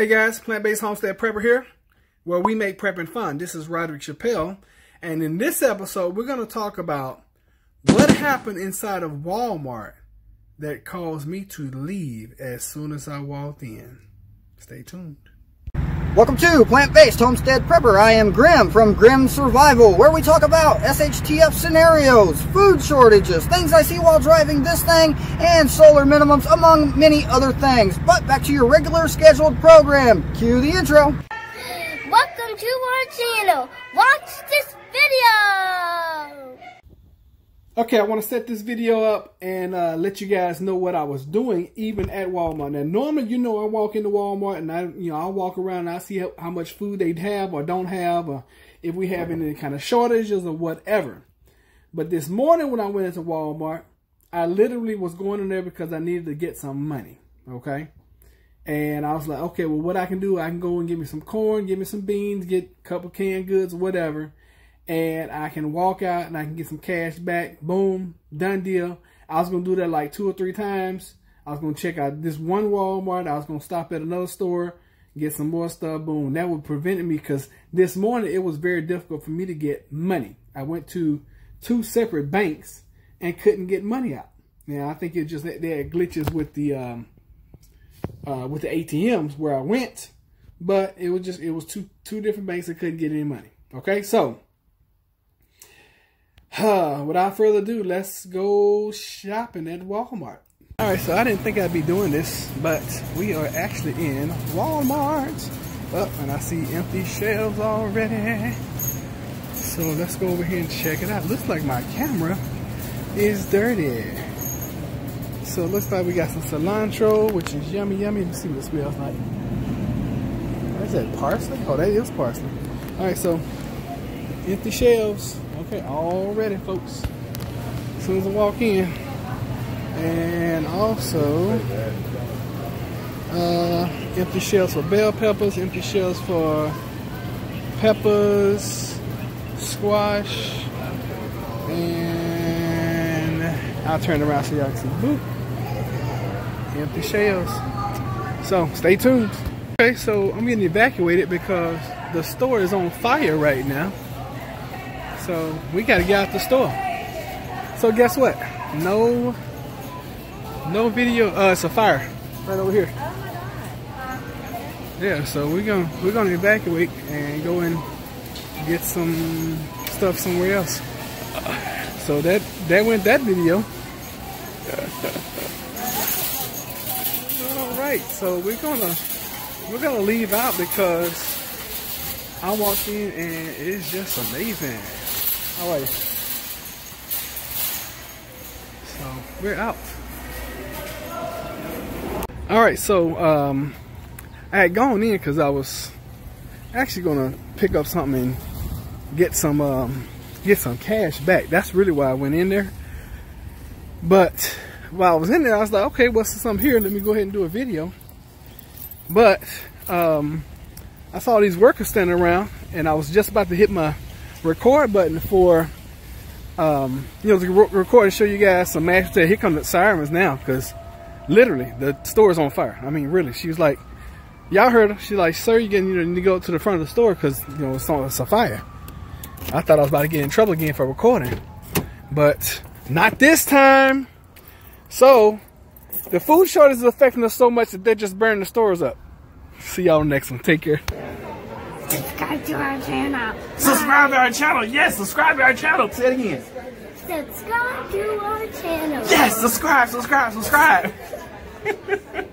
Hey guys, Plant Based Homestead Prepper here, where we make prepping fun. This is Roderick Chappelle, and in this episode, we're going to talk about what happened inside of Walmart that caused me to leave as soon as I walked in. Stay tuned. Welcome to Plant-Based Homestead Prepper. I am Grim from Grim Survival, where we talk about SHTF scenarios, food shortages, things I see while driving this thing, and solar minimums, among many other things. But back to your regular scheduled program. Cue the intro. Welcome to our channel. Watch this video. Okay, I want to set this video up and uh, let you guys know what I was doing even at Walmart. Now, normally, you know, I walk into Walmart and I, you know, I walk around and I see how, how much food they have or don't have, or if we have any kind of shortages or whatever. But this morning when I went into Walmart, I literally was going in there because I needed to get some money. Okay. And I was like, okay, well, what I can do, I can go and get me some corn, get me some beans, get a couple canned goods, whatever and I can walk out and I can get some cash back. Boom, done deal. I was gonna do that like two or three times. I was gonna check out this one Walmart. I was gonna stop at another store, get some more stuff. Boom. That would prevent me because this morning it was very difficult for me to get money. I went to two separate banks and couldn't get money out. Now I think it just had glitches with the um, uh, with the ATMs where I went, but it was just it was two two different banks that couldn't get any money. Okay, so without further ado, let's go shopping at Walmart. All right, so I didn't think I'd be doing this, but we are actually in Walmart. Oh, and I see empty shelves already. So let's go over here and check it out. Looks like my camera is dirty. So it looks like we got some cilantro, which is yummy, yummy. Let's see what it smells like. Is that, parsley? Oh, that is parsley. All right, so empty shelves. Okay, all ready, folks. As soon as I walk in. And also, uh, empty shells for bell peppers, empty shells for peppers, squash, and I'll turn around so y'all can see. Boop. Empty shells. So, stay tuned. Okay, so I'm getting evacuated because the store is on fire right now. So we got to get out the store. So guess what? No, no video. Uh, it's a fire right over here. Yeah, so we're gonna we're gonna evacuate and go and get some stuff somewhere else. So that that went that video. All right, so we're gonna we're gonna leave out because I walked in and it's just amazing. How are you? So we're out. All right, so um, I had gone in because I was actually gonna pick up something and get some um, get some cash back. That's really why I went in there. But while I was in there, I was like, okay, what's well, something here? Let me go ahead and do a video. But um, I saw these workers standing around, and I was just about to hit my record button for, um, you know, to record and show you guys some magic. Here come the sirens now, because literally the store is on fire. I mean, really, she was like, y'all heard her. She's like, sir, you, getting, you need to go to the front of the store because, you know, it's on it's a fire. I thought I was about to get in trouble again for recording, but not this time. So, the food shortage is affecting us so much that they're just burning the stores up. See y'all next one. Take care. Subscribe to our channel. Subscribe to our channel. Yes, subscribe to our channel. Say it again. Subscribe to our channel. Yes, subscribe, subscribe, subscribe.